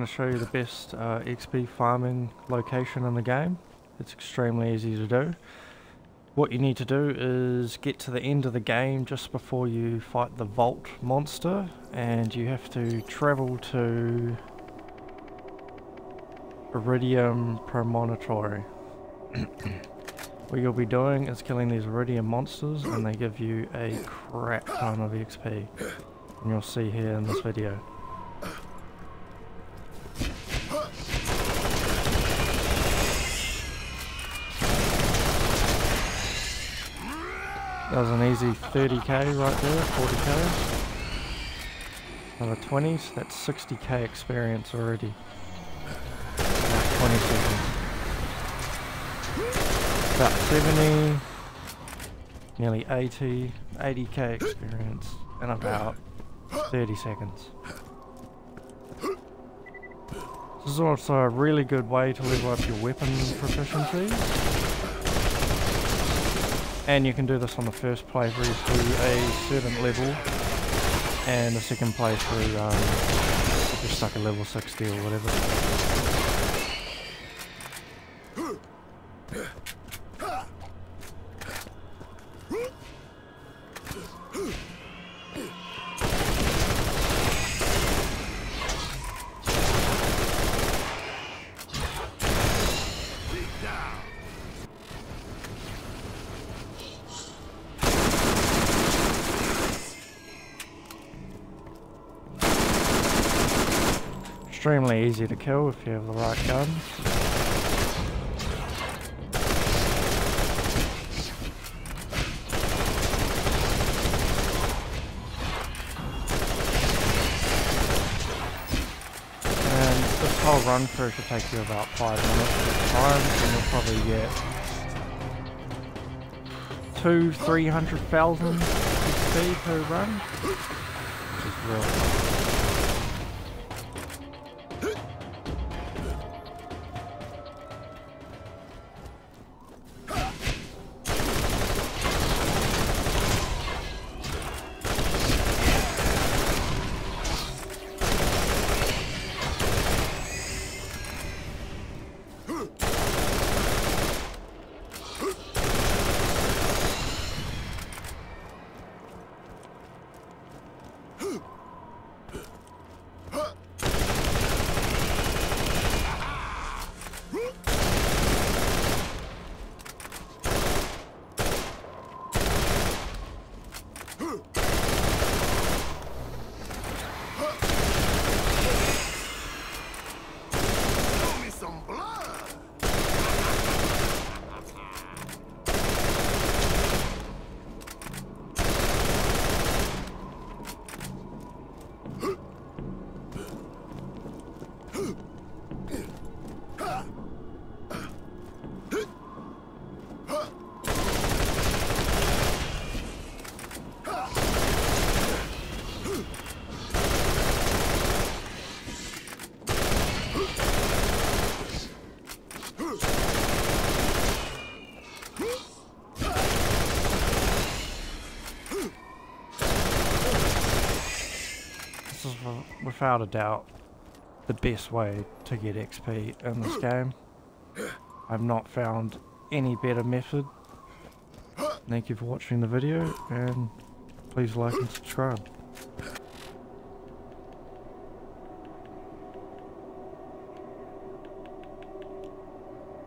going to show you the best uh, XP farming location in the game. It's extremely easy to do. What you need to do is get to the end of the game just before you fight the Vault monster and you have to travel to Eridian Promontory. what you'll be doing is killing these Iridium monsters and they give you a crap ton of XP. And you'll see here in this video. That was an easy 30k right there, 40k. Another 20s, that's 60k experience already. About 20 seconds. About 70, nearly 80, 80k experience in about 30 seconds. This is also a really good way to level up your weapon proficiency. And you can do this on the first playthrough to a certain level, and the second playthrough um, you're stuck at level 60 or whatever. Extremely easy to kill if you have the right gun. And this whole run through should take you about 5 minutes at time and you'll probably get two, three hundred thousand XP per run, which is real Ugh! Without a doubt the best way to get XP in this game. I've not found any better method. Thank you for watching the video and please like and subscribe.